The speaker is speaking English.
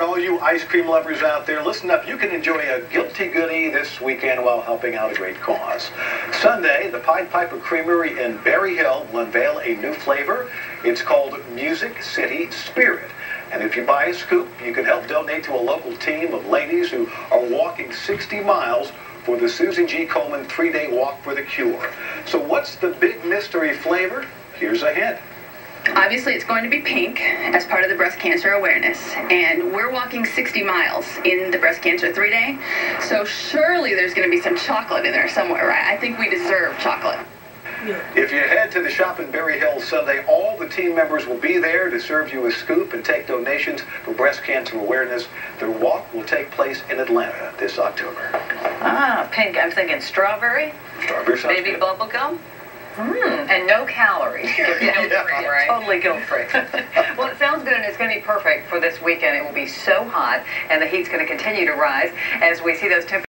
all you ice cream lovers out there, listen up. You can enjoy a guilty goodie this weekend while helping out a great cause. Sunday, the Pied Piper Creamery in Berry Hill will unveil a new flavor. It's called Music City Spirit. And if you buy a scoop, you can help donate to a local team of ladies who are walking 60 miles for the Susan G. Komen three-day walk for the cure. So what's the big mystery flavor? Here's a hint. Obviously, it's going to be pink as part of the breast cancer awareness, and we're walking 60 miles in the breast cancer three day, so surely there's going to be some chocolate in there somewhere, right? I think we deserve chocolate. If you head to the shop in Berry Hill Sunday, all the team members will be there to serve you a scoop and take donations for breast cancer awareness. Their walk will take place in Atlanta this October. Ah, pink. I'm thinking strawberry, Strawberry sounds baby good. bubble gum. Mm, and no calories. Yeah, right. Totally guilt-free. well, it sounds good, and it's going to be perfect for this weekend. It will be so hot, and the heat's going to continue to rise as we see those temperatures.